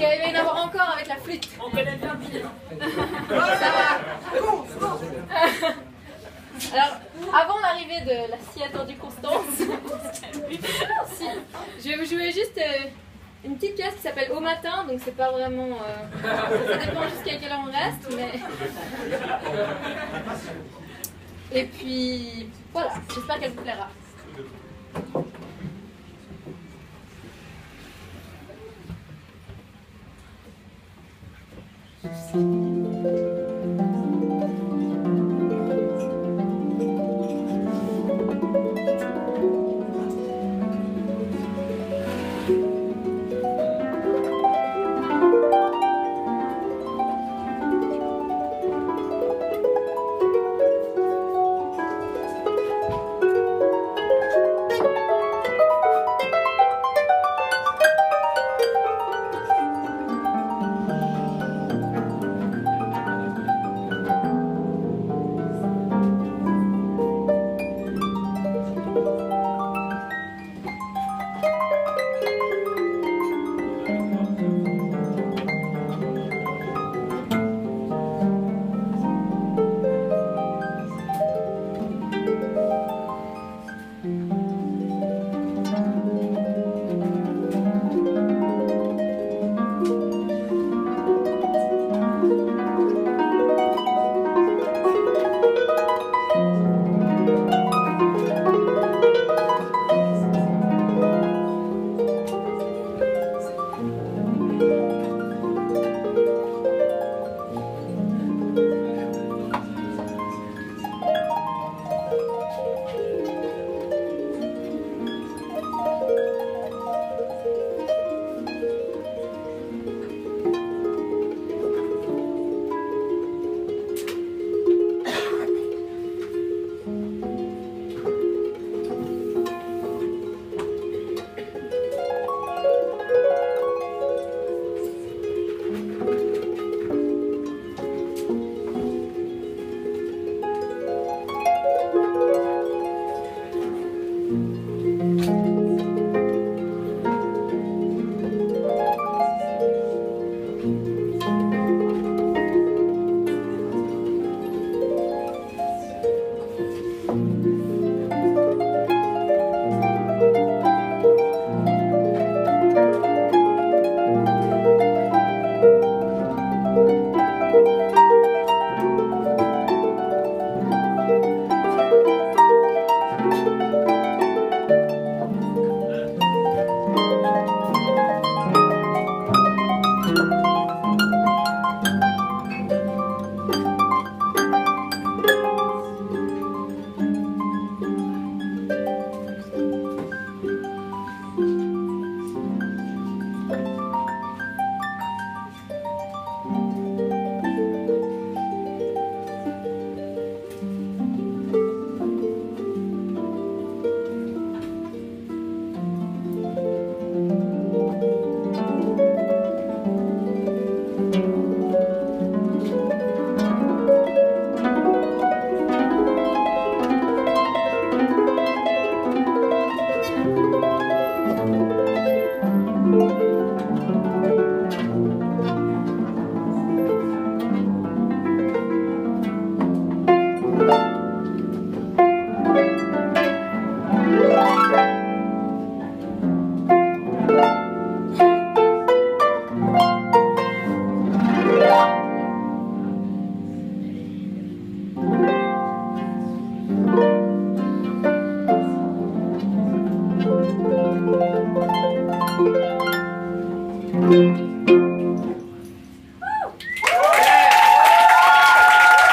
qu'il va y en avoir encore avec la flûte. On connaît bien va. Alors, avant l'arrivée de la si attendue Constance, si, je vais vous jouer juste euh, une petite pièce qui s'appelle Au matin, donc c'est pas vraiment. euh, ça dépend jusqu'à quelle heure on reste, mais. Et puis, voilà, j'espère qu'elle vous plaira.